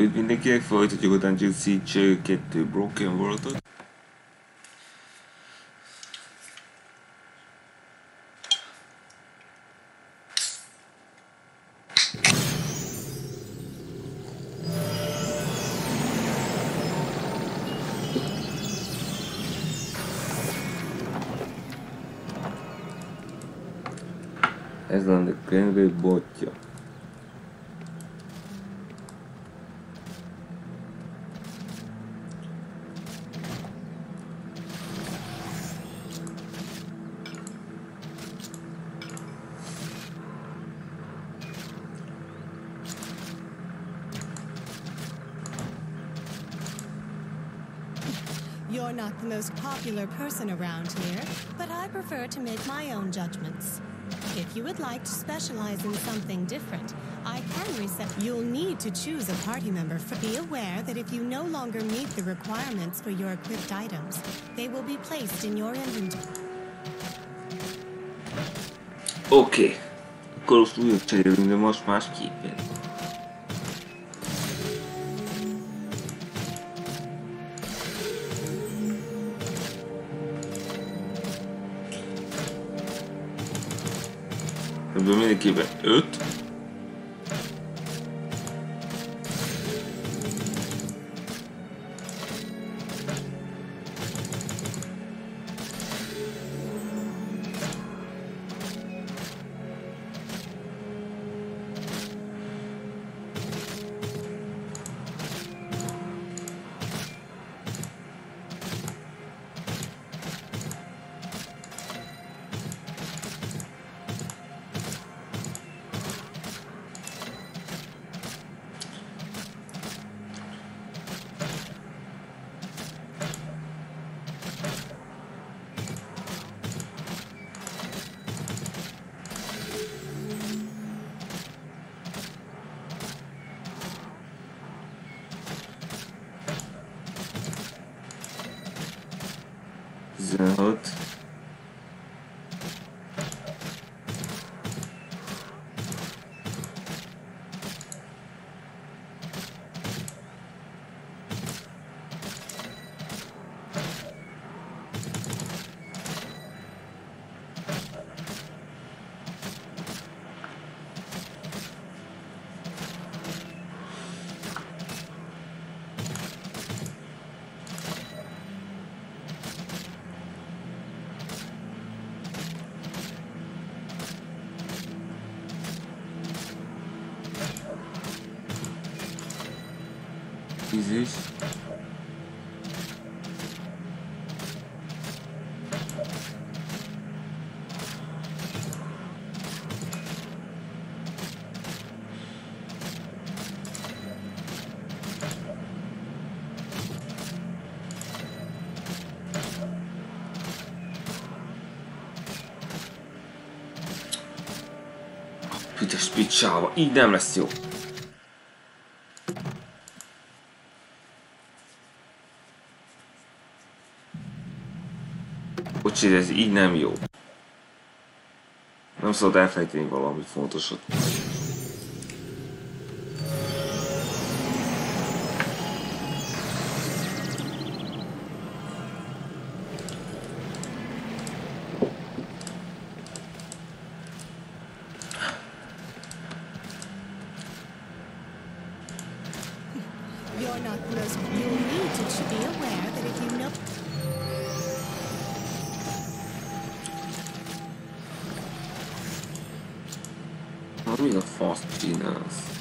Őt mindenkinek folytatjuk a Dungeon Siege 2 Broken World-ot. Popular person around here, but I prefer to make my own judgments. If you would like to specialize in something different, I can reset. You'll need to choose a party member. For be aware that if you no longer meet the requirements for your equipped items, they will be placed in your inventory. Okay. Akkor most újra cserélünk, de most másképpen. Mindenképpen 5. Büdös picsába, így nem lesz jó. Bocsi, ez így nem jó. Nem szabad elfelejteni valami fontosat. A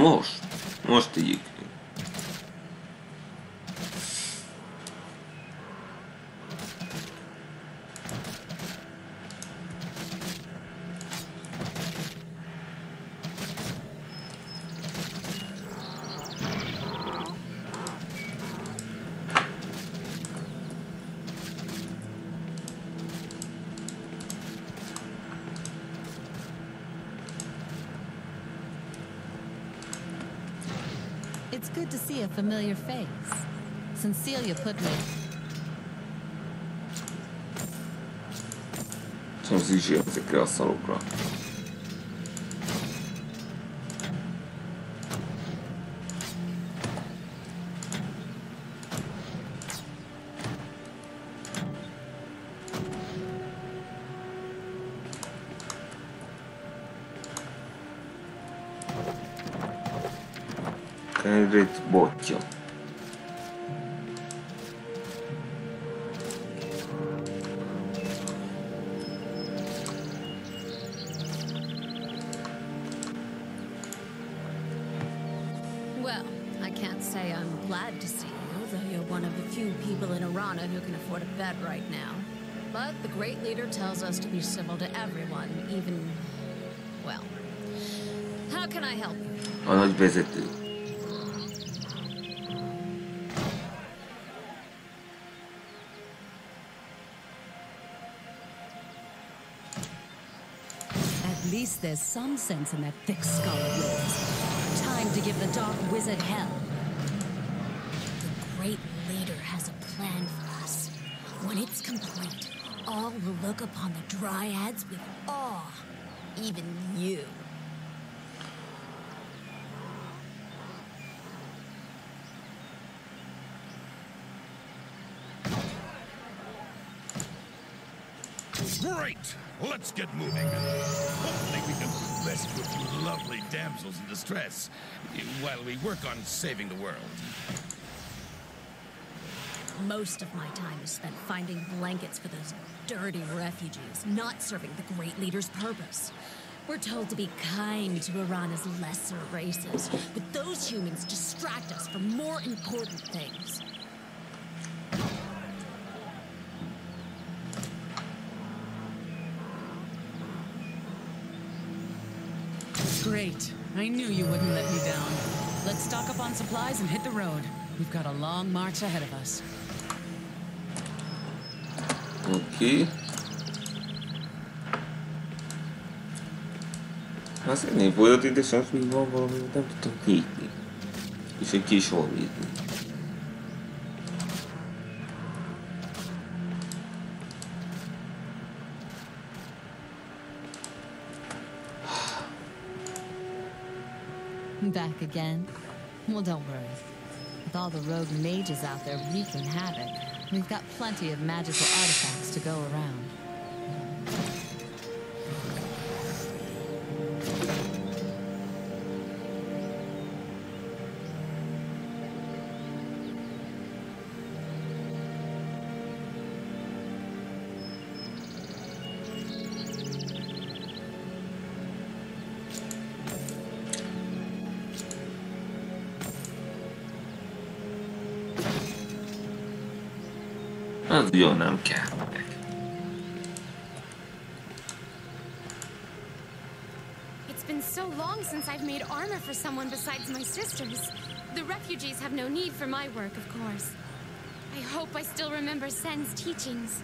fasz csinálsz? Most. Most tegyük. It's good to see a familiar face. Cecilia put me. Sem szükség ezekre a szarokra. Kendrick At least there's some sense in that thick skull of yours. Time to give the Dark Wizard hell. The Great Leader has a plan for us. When it's complete, all will look upon the Dryads with awe. Even you. Great! Let's get moving. Hopefully we can rescue a few lovely damsels in distress while we work on saving the world. Most of my time is spent finding blankets for those dirty refugees, not serving the Great Leader's purpose. We're told to be kind to Aranna's lesser races, but those humans distract us from more important things. Great. I knew you wouldn't let me down. Let's stock up on supplies and hit the road. We've got a long march ahead of us. Oké. Hát szeretném folytatni, de sajnos még van valami, amit nem tudtam nyitni. És egy ki is van nyitni. Back again? Well, don't worry. With all the rogue mages out there wreaking havoc, we've got plenty of magical artifacts to go around. Az jó, nem kell. Been so long since I've made armor for someone besides my sisters. The refugees have no need for my work, of course. I hope I still remember Sen's teachings.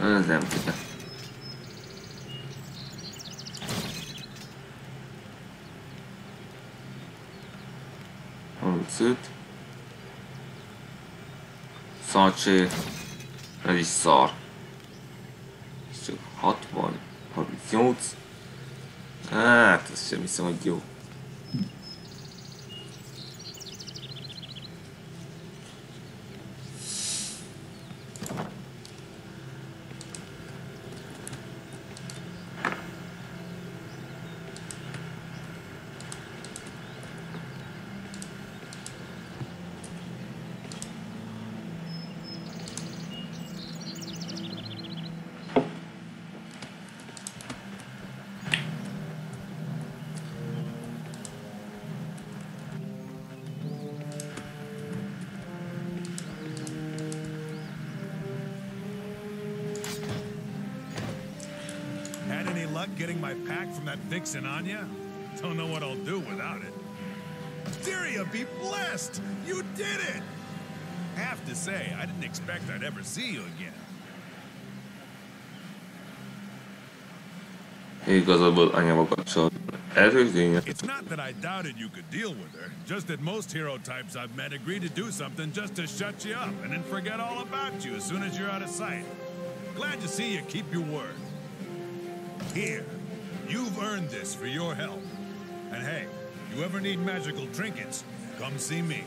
Ez nem. Szarcsé. Ez is szar. Ez csak 60. 38. Hát, ez sem hiszem, hogy jó. Vixen Anya? Don't know what I'll do without it. Tyria, be blessed! You did it! Have to say, I didn't expect I'd ever see you again. Igazából anyával kapcsolatban. It's not that I doubted you could deal with her, just that most hero types I've met agree to do something just to shut you up and then forget all about you as soon as you're out of sight. Glad to see you keep your word. Here, you've earned this for your help. And hey, you ever need magical trinkets, come see me.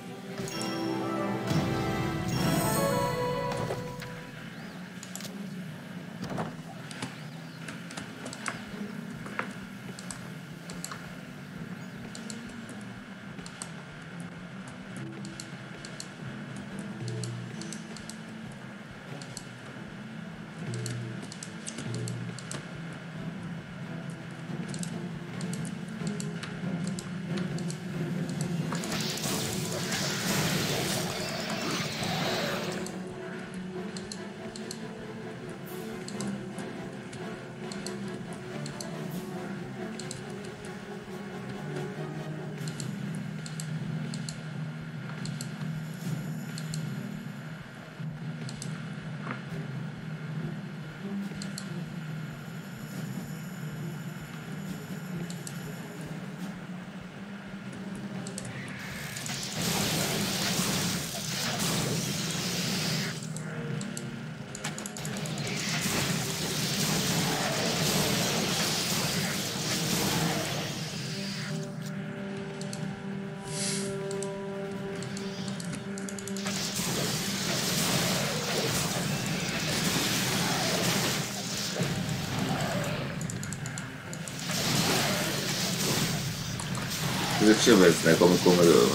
csöveznek, amikor megölnek.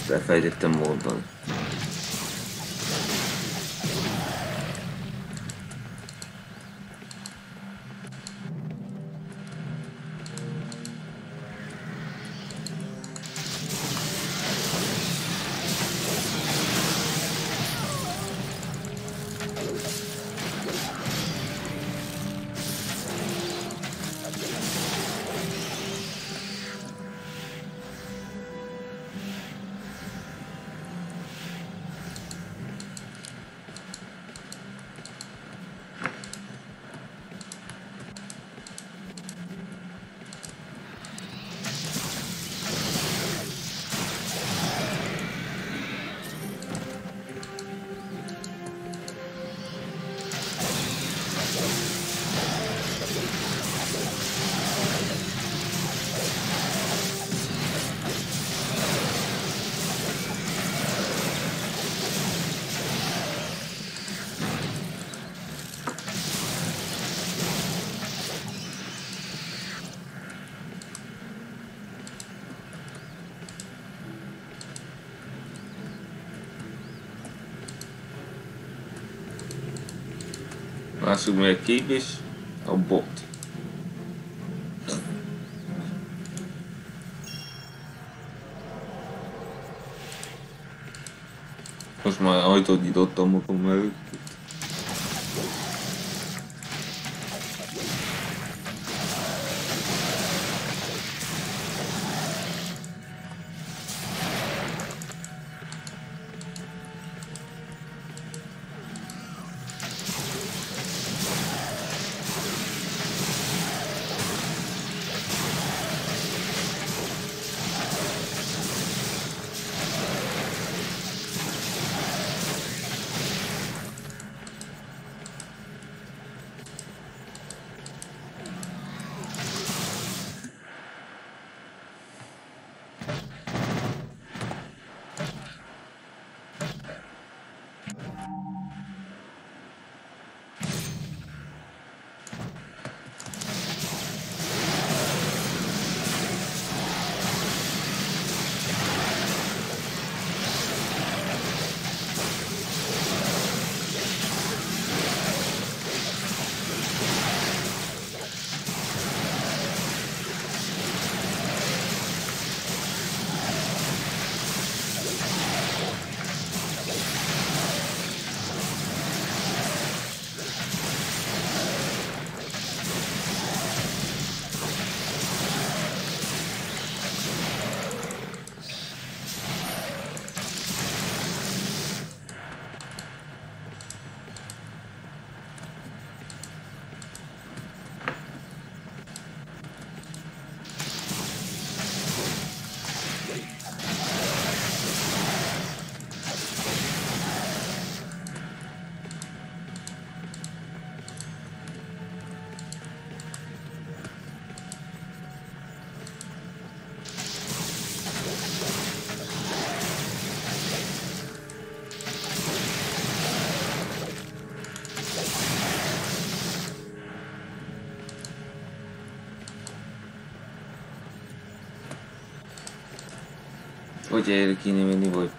Ezt elfejtettem módon. Lássuk meg kép is, a bot. Most már ajtót nyitottam magam mögött. Hogy erre Oye, el Kinimini Boy.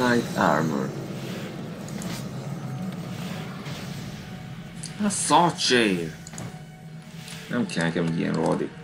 Twilight Armor. A szarcsér! Nem kell nekem ilyen rohadik.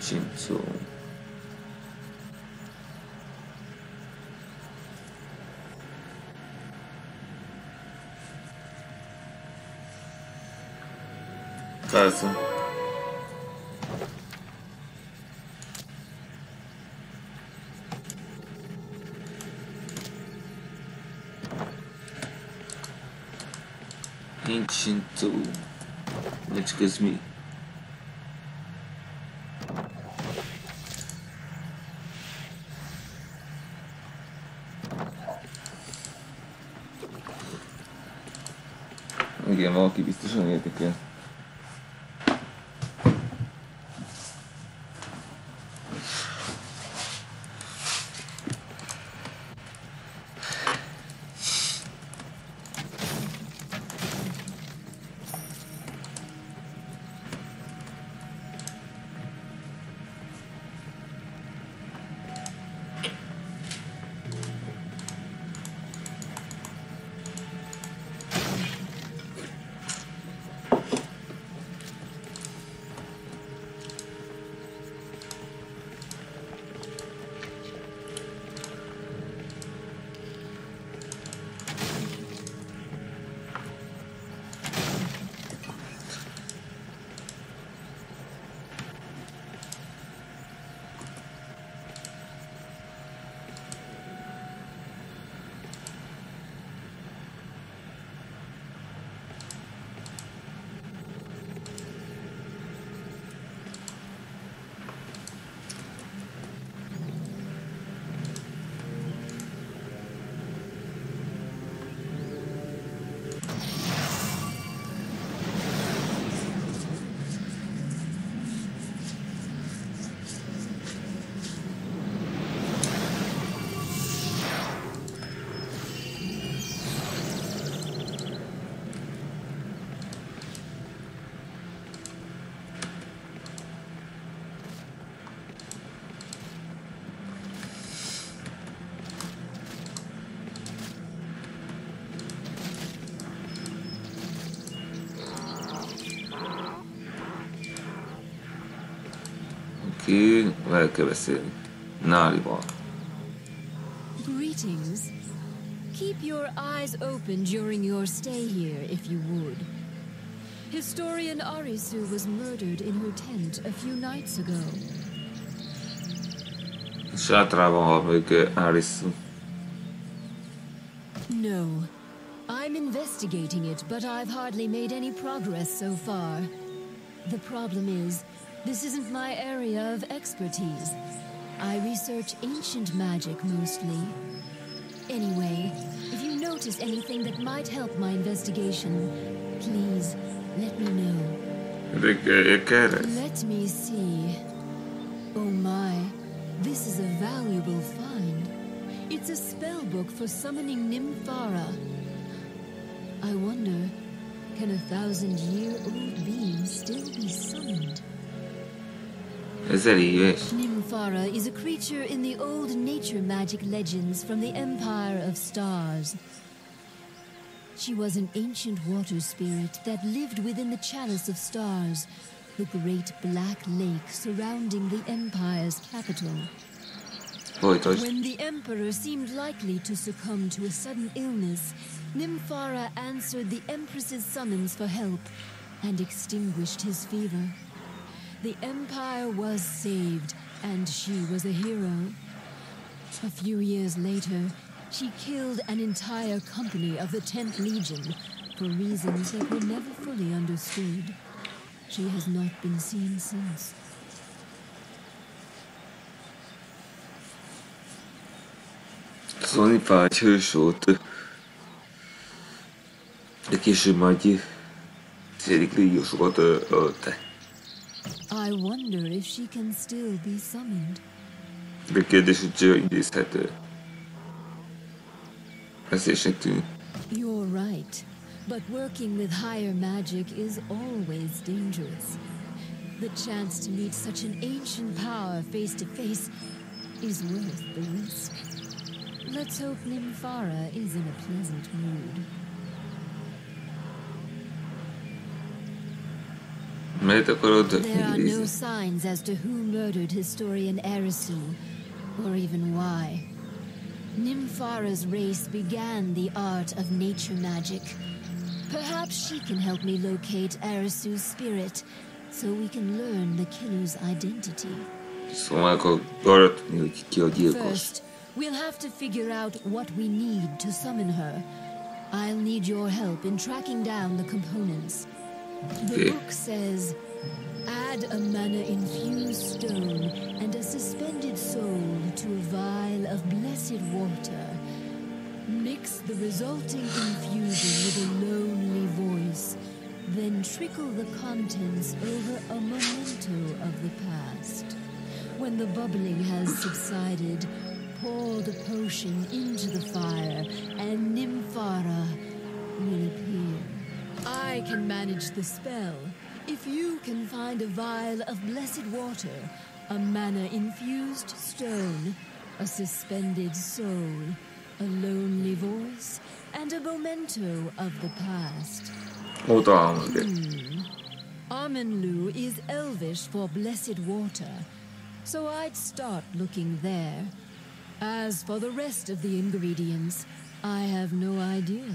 centímetros. Casa. Instinto. Let's go, me. takie walki, wiesz, takie... Ki vele kell beszélni. Nálival. Greetings. Keep your eyes open during your stay here, if you would. Historian Arisu was murdered in her tent a few nights ago. Sátrában hal meg Alice. No. I'm investigating it, but I've hardly made any progress so far. The problem is, this isn't my area of expertise. I research ancient magic mostly. Anyway, if you notice anything that might help my investigation, please let me know. Kereszt. Let me see. Oh my, this is a valuable find. It's a spell book for summoning Nymphara. I wonder, can a thousand year old being still be summoned? Ez elég Nymphara is a creature in the old nature magic legends from the Empire of Stars. She was an ancient water spirit that lived within the Chalice of Stars, the great black lake surrounding the Empire's capital. When the Emperor seemed likely to succumb to a sudden illness, Nymphara answered the Empress's summons for help and extinguished his fever. The Empire was saved, and she was a hero. A few years later, she killed an entire company of the 10th Legion for reasons that were never fully understood. She has not been seen since. Egy hős volt. De később majd tizedik légiósokat ö- ölte. I wonder if she can still be summoned. De kérdés, hogy ö, idézhet veszélyesnek tűnik. You're right. But working with higher magic is always dangerous. The chance to meet such an ancient power face to face is worth the risk. Let's hope Nymphara is in a pleasant mood. There are no signs as to who murdered historian Erisu, or even why. Nymphara's race began the art of nature magic. Perhaps she can help me locate Erisu's spirit, so we can learn the killer's identity. Szóval akkor arra tudni, hogy ki a gyilkos. First, we'll have to figure out what we need to summon her. I'll need your help in tracking down the components. The book says add a mana infused stone and a suspended soul to a vial of blessed water. Mix the resulting infusion with a lonely voice, then trickle the contents over a memento of the past. When the bubbling has subsided, pour the potion into the fire, and Nymphara will appear. I can manage the spell. If you can find a vial of blessed water, a mana infused stone, a suspended soul, a lonely voice, and a memento of the past. Ó, találom őket. Aman'lu is elvish for blessed water, so I'd start looking there. As for the rest of the ingredients, I have no idea.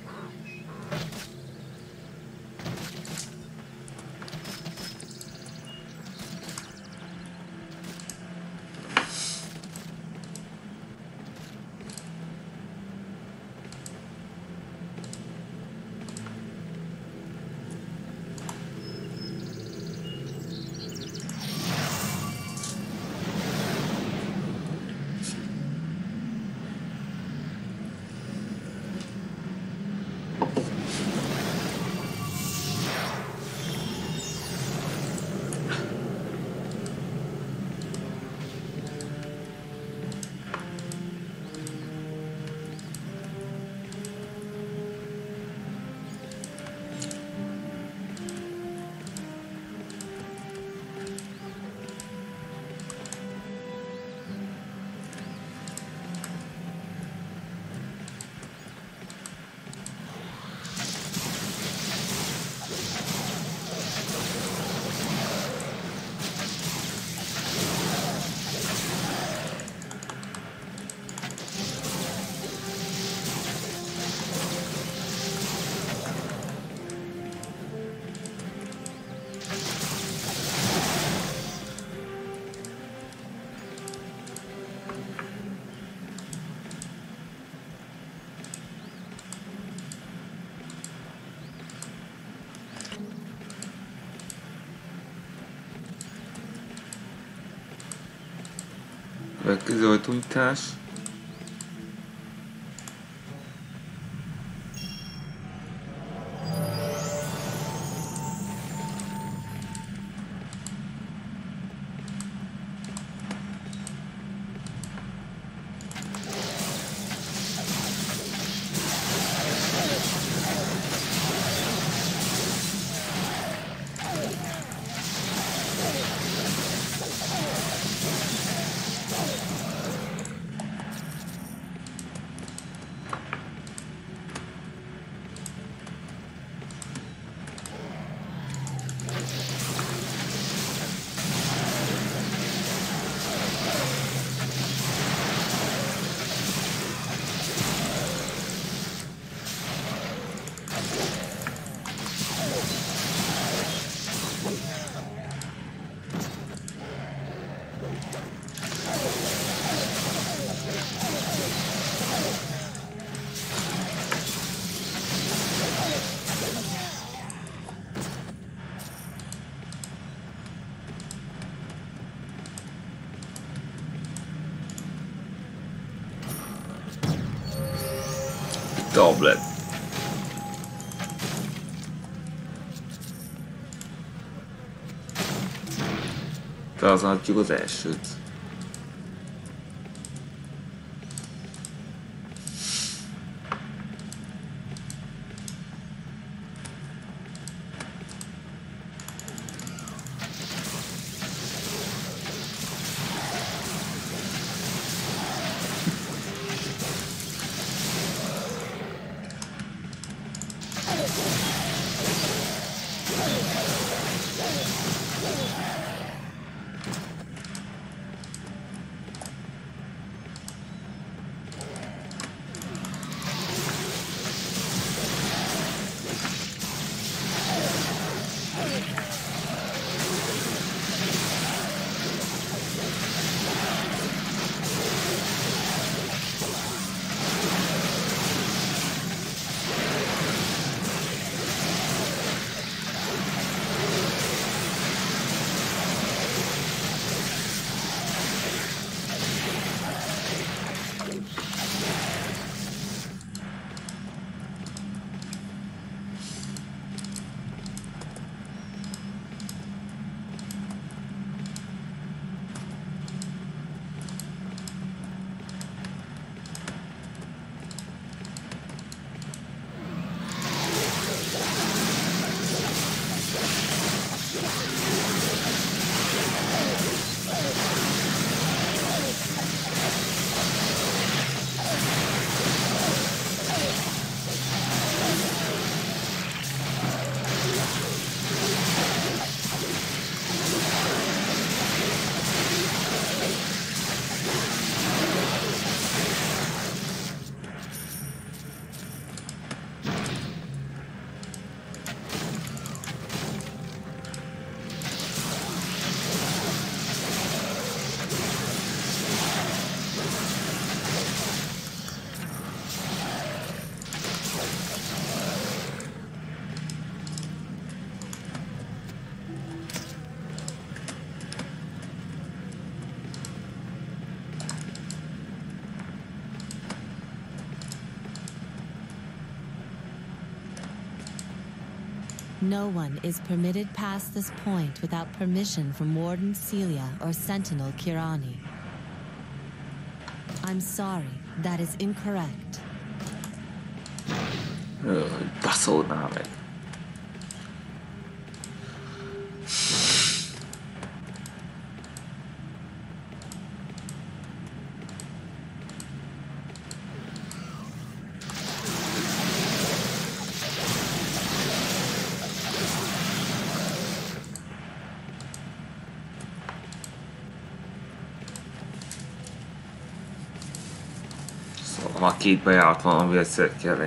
para que 18 encaixe Tablet. Felhasználhatjuk az elsőt. No one is permitted past this point without permission from Warden Celia or Sentinel Kirani. I'm sorry, that is incorrect. Meg. Szóval két bejárat van, ami egyszer kell.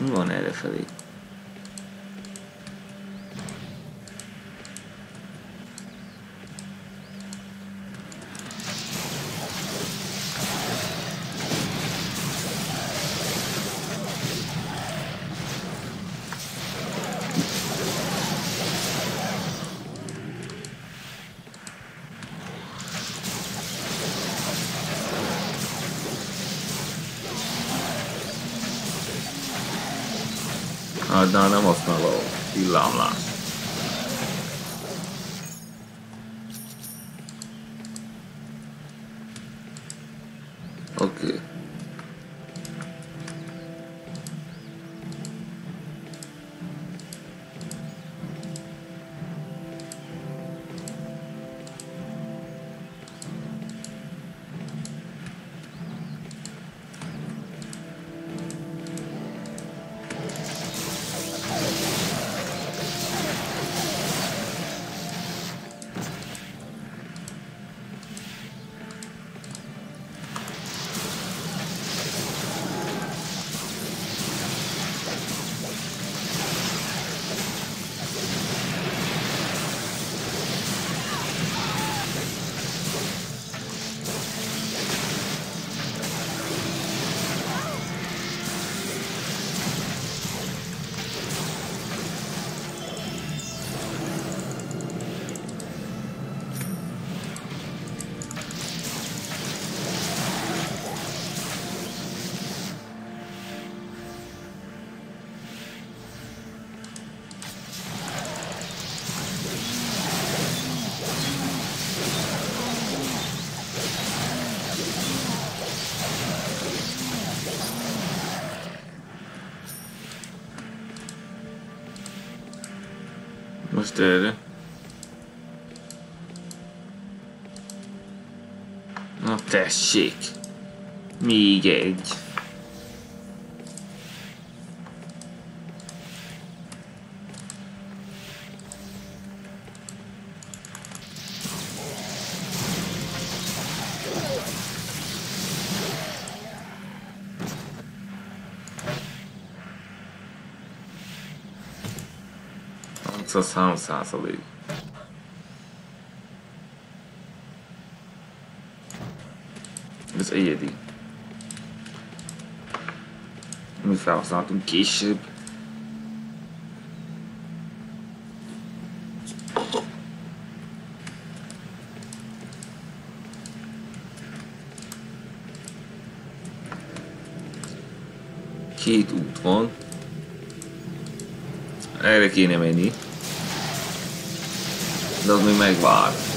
não era, falei. Madonna was not alone. Erre. Na tessék. Még egy. Az 3 százalék. Ez egyedi. Mi felhasználtunk később. Két út van. Erre kéne menni. De az még megvár.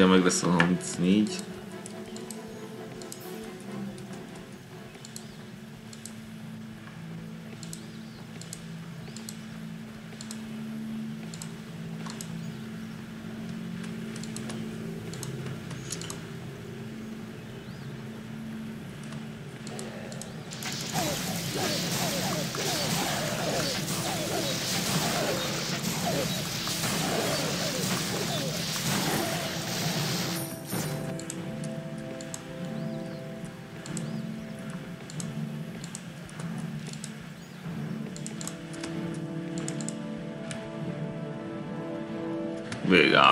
Mindjárt meg lesz a 34.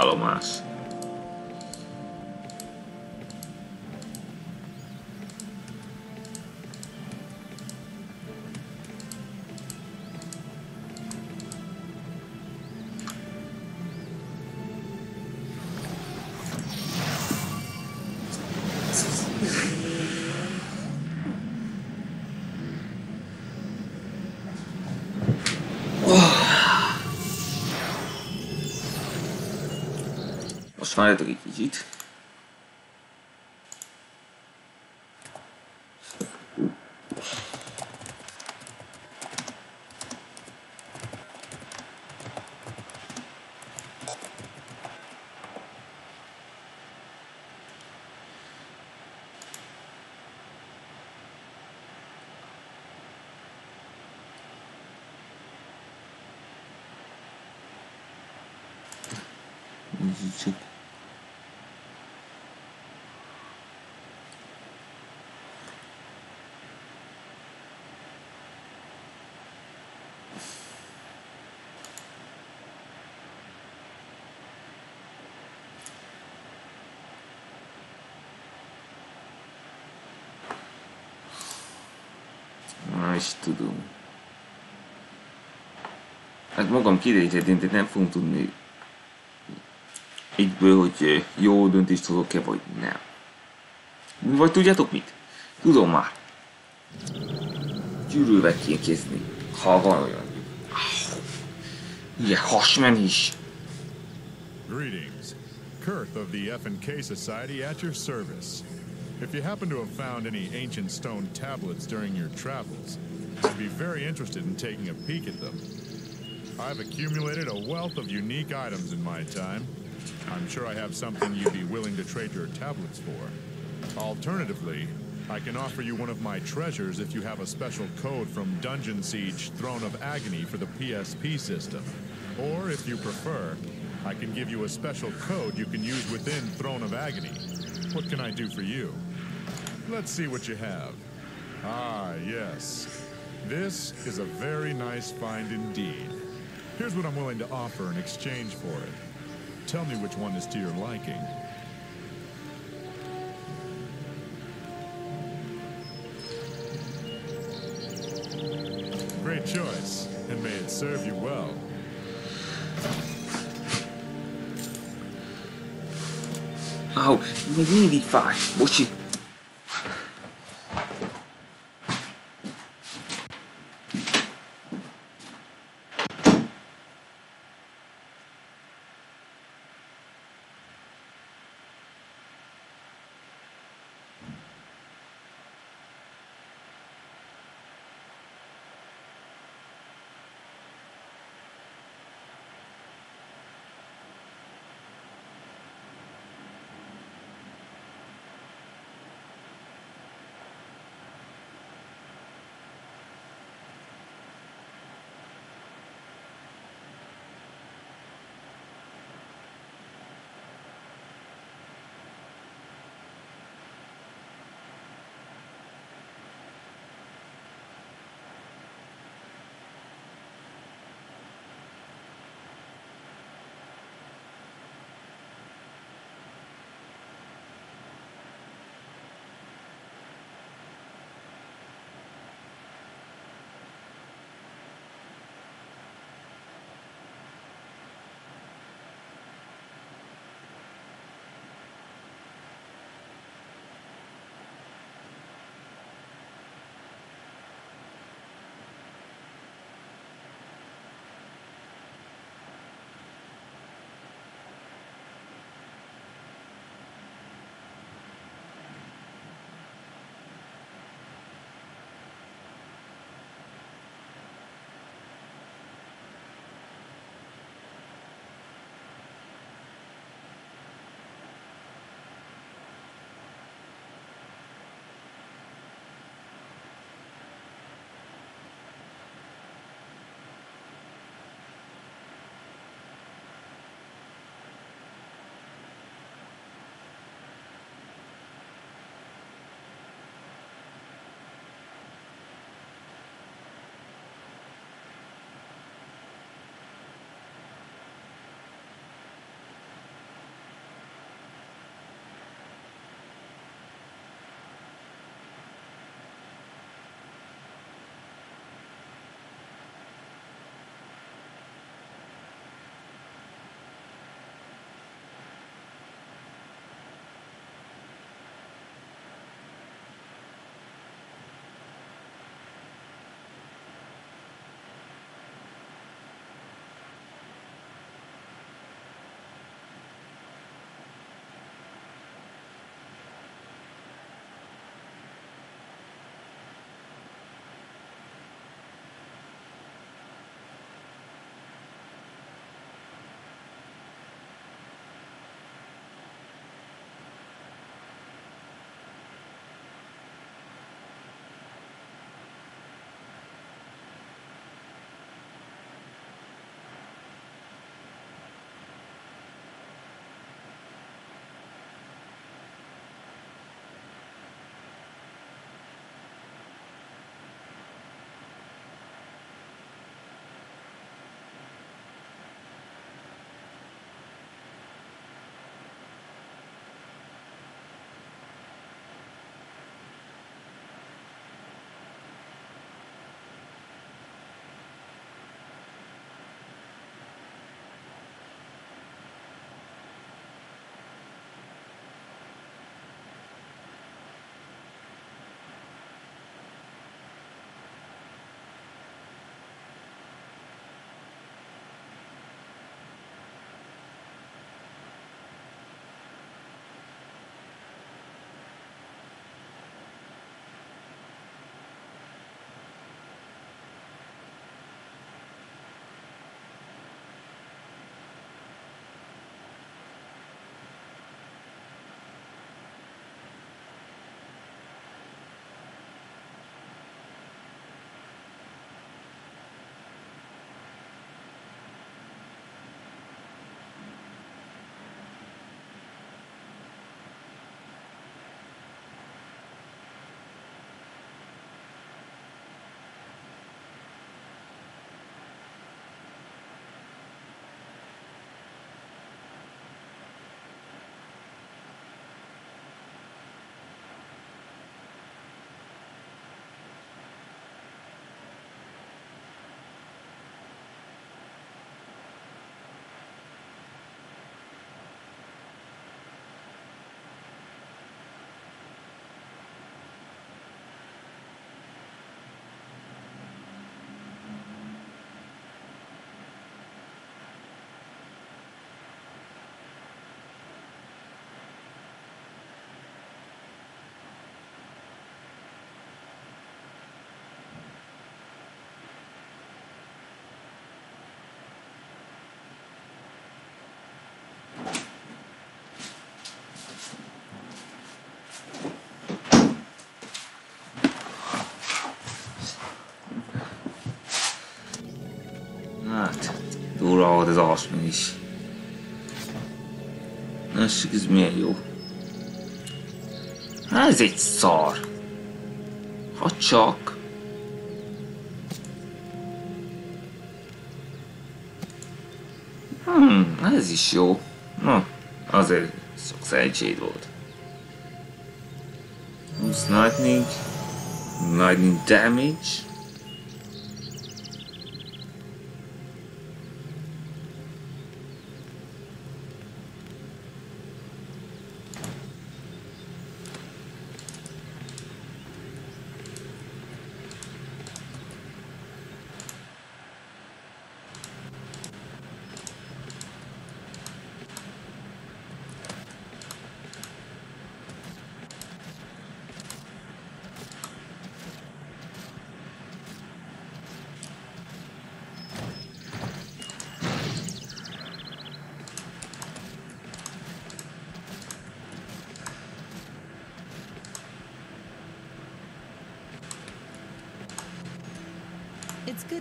gustado más. Most várjatok egy kicsit. Magam kirégyedén, de nem fogom tudni egyből, hogy jó döntést hozok-e, vagy nem. Vagy tudjátok mit? Tudom már. Gyűrűvel kéne kézni, ha van olyan. Ilyen hasmenés. Greetings. Kurth of the F&K Society at your service. If you happen to have found any ancient stone tablets during your travels, I'd be very interested in taking a peek at them. I've accumulated a wealth of unique items in my time. I'm sure I have something you'd be willing to trade your tablets for. Alternatively, I can offer you one of my treasures if you have a special code from Dungeon Siege Throne of Agony for the PSP system. Or if you prefer, I can give you a special code you can use within Throne of Agony. What can I do for you? Let's see what you have. Ah, yes. This is a very nice find indeed. Here's what I'm willing to offer in exchange for it. Tell me which one is to your liking. Great choice, and may it serve you well. Au, még mindig fáj. Bocsi. ragad az Asmin is. Lássuk, ez milyen jó. Ez egy szar. Ha csak. Hmm, ez is jó. Na, azért sok szerencséd volt. 20 lightning. Lightning damage.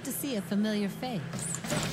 To see a familiar face.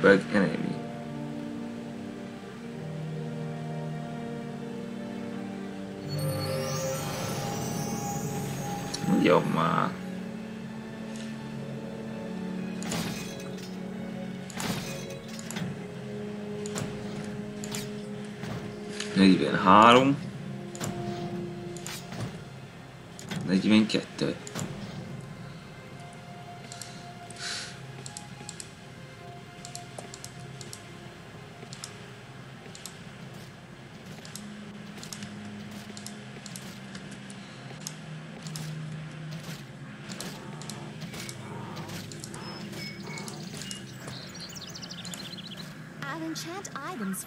Oh, back enemy. Jobb már. Negyvenhárom. Negyvenkettő. I'll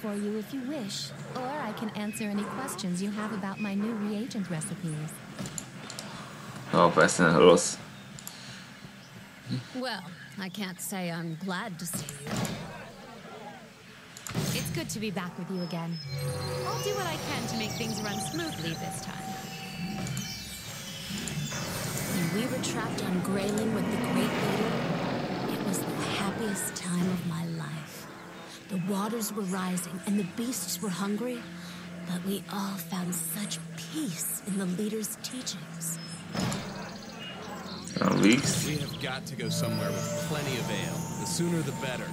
for you if you wish, or I can answer any questions you have about my new reagent recipes. Oh, Ó, persze nem rossz. Well, I can't say I'm glad to see you. It's good to be back with you again. I'll do what I can to make things run smoothly this time. When we were trapped on Greilyn with the Great Leader, it was the happiest time of my life. The waters were rising and the beasts were hungry, but we all found such peace in the leader's teachings. At least. We have got to go somewhere with plenty of ale. The sooner the better.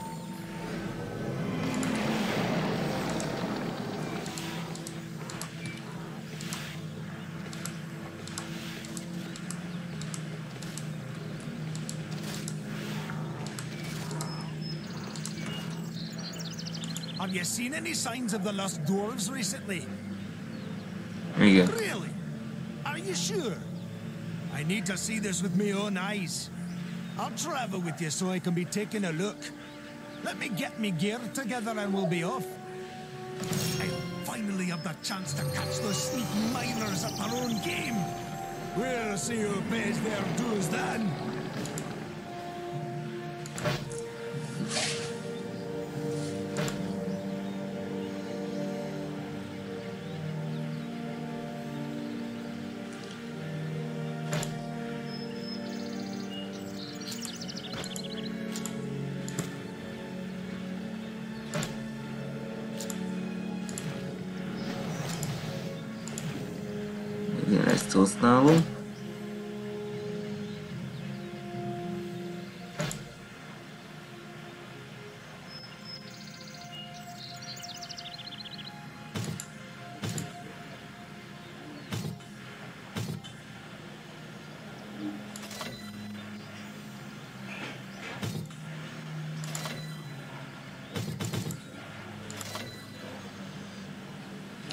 Have you seen any signs of the lost dwarves recently? Igen. Really? Are you sure? I need to see this with my own eyes. I'll travel with you so I can be taking a look. Let me get me gear together and we'll be off. I finally have the chance to catch those sneak miners at their own game. We'll see who pays their dues then. now.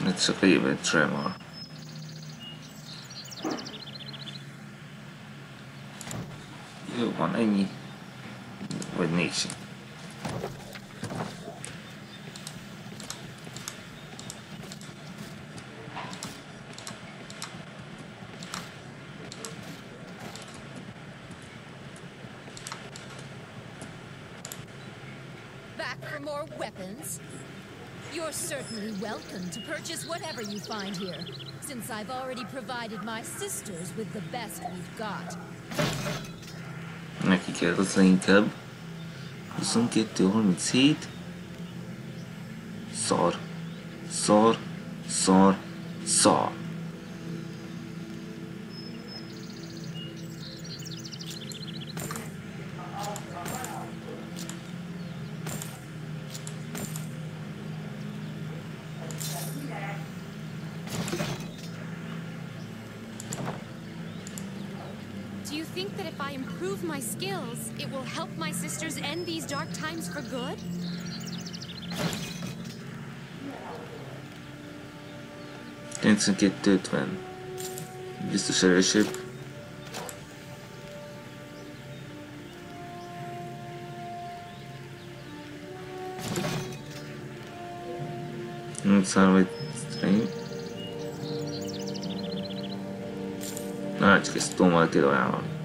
It's a little bit tremor. Certainly welcome to purchase whatever you find here, since I've already provided my sisters with the best we've got. Neki kell az inkább. 22-37. Szar. Szar. Szar. Szar. dark times for good? Tizenkettő ötven. Biztos erősebb. Vagy stream. Na, csak ezt tudom, hogy van.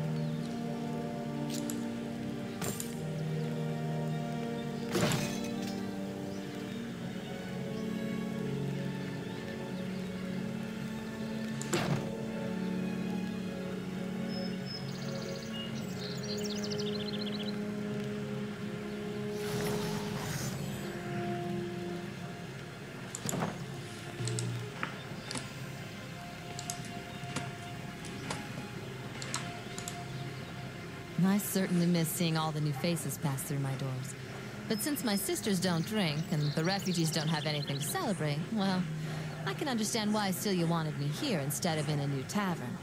Miss seeing all the new faces pass through my doors. But since my sisters don't drink and the refugees don't have anything to celebrate, well, I can understand why Celia wanted me here instead of in a new tavern.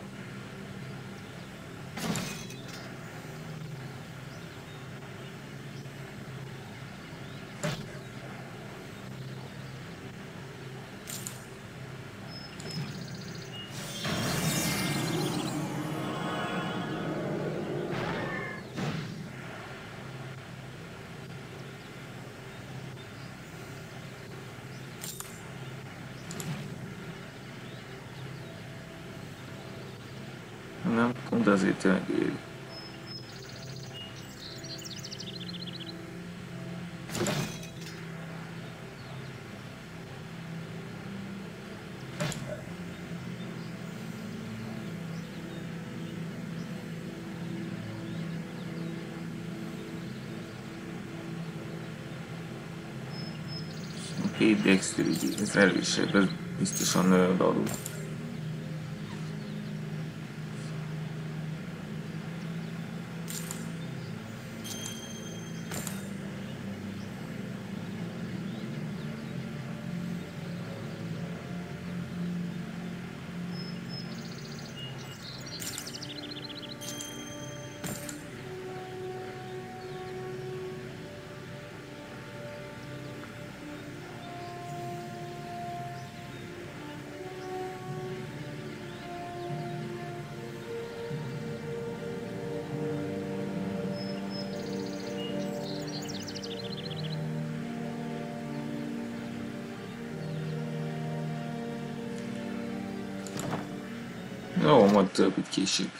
Azért tényleg Két dexterity, ez erősebb, ez biztosan adó. Jó, majd többit később.